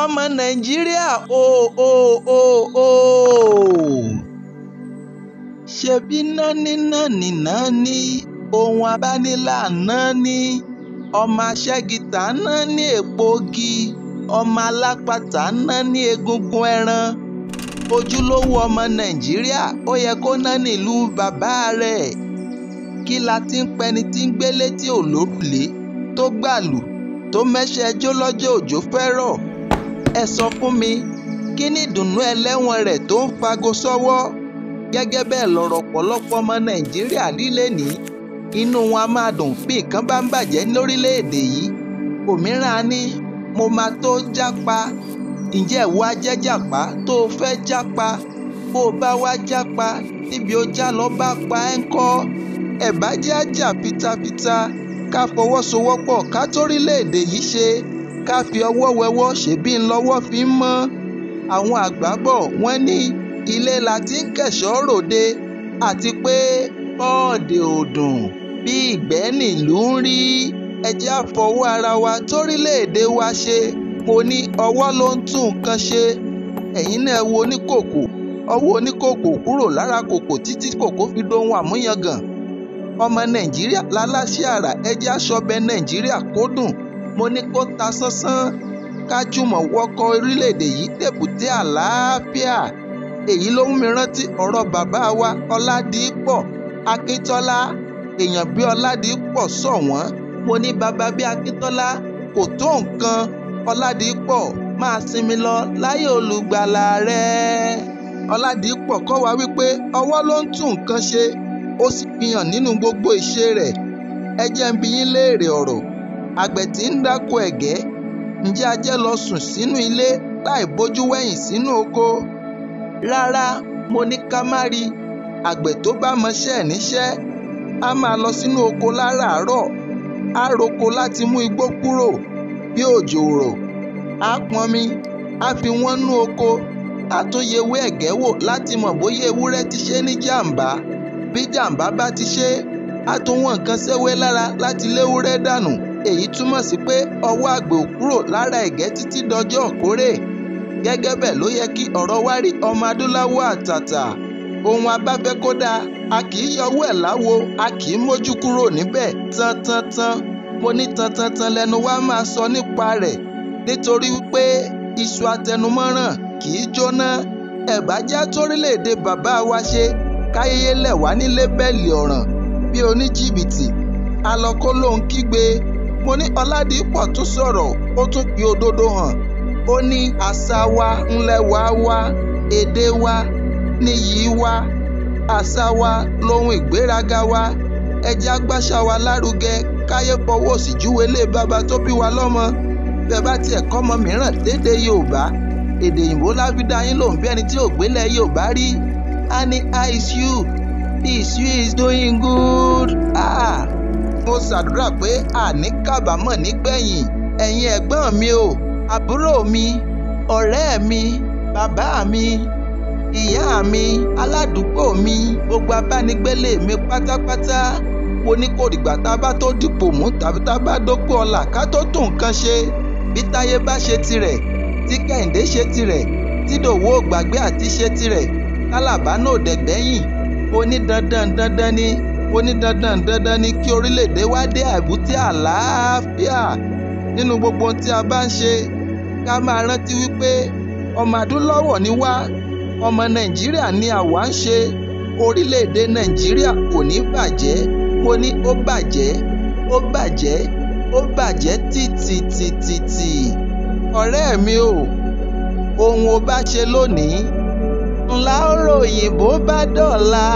ọmọ nàìjíríà o o o o. Ṣebí náání náání náání ohun abánilà náání ọmọ aṣẹ́gità náání èpòogi ọmọ alápatà náání egungun ẹran. Ojúlówó ọmọ nàìjíríà ó yẹ kó ná nílùú bàbá rẹ̀. Kí la ti ń pẹni tí ń gbélé tí ò lórùlé tó gbàlù tó mẹ́sẹ̀ ẹjọ́ lọ́jọ́ òjò fẹ́ rọ̀ ẹ sọ fún mi kí ni ìdùnnú ẹlẹ́wọ̀n rẹ̀ tó ń fago sọ́wọ́? Gẹ́gẹ́ bẹ́ẹ̀ lọ̀rọ̀ ọ̀pọ̀lọpọ̀ ọmọ nàìjíríà líle ní inú wọn a máa dùn bí nǹkan bá ń bàjẹ́ lórílẹ̀‐èdè yìí. Òmíràn ní mo máa tó jápa. Ǹjẹ́ ìwọ ajẹ́jàpá tó o fẹ́ jápa? Bó o bá wá jápa níbi ó já lọ bá pa ẹ́ ń kọ́. Ẹ̀ bá jẹ́ àjà pitapita ká fọwọ́sowọ́pọ̀ ká torílẹ̀‐èdè yìí ṣe ká fi ọwọ́ wẹwọ́ ṣèbí ńlọ́wọ́ fi ń mọ́. Àwọn àgbà bọ̀ wọ́n ní ilé la ti ń kẹ̀ṣọ́ ròde àti pé bọ́ọ̀dì òdùn bí ìgbẹ́ nílùú ń rí. Ẹjẹ́ àfọwọ́ ara wa torílẹ̀‐èdè wa ṣe. Mo ní ọwọ́ ló ń tún nǹkan ṣe. Ẹ̀yin náà wo oníkòkò. Ọwọ́ oníkòkò kúrò lára kòkò títí kòkó fi dohun àmúyangàn. Ọmọ nàìjíríà láláṣẹ àrà ẹjẹ́ aṣọ́bẹ nàìjíríà kó dùn mo ní kó ta sánsán kájùmọ̀ wọkọ̀ orílẹ̀-èdè yìí débùté àlàáfíà. Èyí ló mú mi rántí ọ̀rọ̀ bàbá wa ọládìípọ̀ akíntọ́lá. Èèyàn bí ọládìípọ̀ sọ wọ́n mo ní bàbá bí akíntọ́lá kò tó nǹkan. Ọládìípọ̀ máa sinmi lọ láyé olùgbàlà rẹ. Ọládìípọ̀ kọ́ wa wípé ọwọ́ ló ń tún nǹkan ṣe ó sì fi nínú gbogbo ìṣe rẹ̀. Ẹ jẹ́ ń bi yín léèrè ọ̀rọ̀ àgbẹ̀ tí ń dáko ẹ̀gẹ́. Ǹjẹ́ ajẹ́ lọ sùn sínú ilé láì bójú wẹ̀yìn sínú oko? Rárá mo ní ká má rí àgbẹ̀ tó bá mọṣẹ́ níṣẹ́ á máa lọ sínú oko láràárọ̀. Á roko láti mú igbó kúrò bí òjò rọ̀. Á pọnmi á fi wọ́n nú oko. Á tún yewé ẹ̀gẹ́ wò láti mọ̀ bóyá ewúrẹ́ ti ṣe ní jàǹbá. Bí jàǹbá bá ti ṣe á tún wọ́n nǹkan séwé lára láti léwúrẹ́ dànù èyí túmọ̀ sí pé ọwọ́ àgbẹ̀ ò kúrò lára ẹ̀gẹ́ títí dọjọ́ òkórè. Gẹ́gẹ́ bẹ́ẹ̀ ló yẹ kí ọ̀rọ̀ wá rí ọmọ adúláwọ̀ àtàtà. Ohun abáfẹ́ kó dáa a kì í yọwọ́ ẹ̀ láwo a kì í mójú kúrò níbẹ̀ tán tán tán mo ní tán tán wa máa sọ nípa rẹ̀ nítorí pé iṣu atẹnumọ́ràn kì í jóná. Ẹ̀bá já torílẹ̀-èdè bàbá wa ṣe káyéyé lẹ̀ wá ní lébẹ́lì ọ̀ràn bí oníjìbìtì. Alọ́kó lòun kígbe mo ní ọládìpọ̀ tún sọ̀rọ̀ ó tún fi òdodo hàn. Ó ní àṣà wa ńlẹ̀ wá wá èdè wa níyì wa àṣà wa lohun ìgbéraga wa. Ẹjẹ́ agbáṣà wa lárugẹ káyé fọwọ́ sí júwe lé bàbá tó bí wa lọ́mọ. Bẹ́ẹ̀ bá tiẹ̀ kọ́mọ mìíràn lédè yorùbá èdè òyìnbó láfídá yín lòun bí ẹni tí ò gbélé yorùbá rí. A ní how is you is you is doing good. Ah mo ṣàdúrà pé àní kábàámọ̀ nígbẹ̀yìn. Ẹ̀yin ẹ̀gbọ́n mi o àbúrò mi ọ̀rẹ́ mi bàbá mi ìyá mi aládùúgbò mi gbogbo abánigbélé mi pátápátá. Mo ní kò dìgbà tá a bá tó dìpò mú tàbí tá a bá dópò ọlà ká tó tó nǹkan ṣe. Bí táyé bá ṣe tirẹ̀ tí kẹ́hìndé ṣe tirẹ̀ tí dòwó gbàgbé àti ṣe tirẹ̀ tálàbá náà dẹ̀gbẹ́yìn dandan dandan ni ó ní dandan dandan ni kí orílẹ̀-èdè wa dé àbúté àlàáfíà. Nínú gbogbo ohun tí a bá ń ṣe ká máa rántí wípé ọmọ adúláwọ̀ ni wá ọmọ nàìjíríà ni àwa ń ṣe. Orílẹ̀-èdè nàìjíríà kò ní bàjẹ́. Mo ní ó bàjẹ́ ó bàjẹ́ ó bàjẹ́ tìtìtìtìtì ọ̀rẹ́ mi o ohun o bá ṣe lónìí ńlá ó ròyìn bó bá dọ̀la.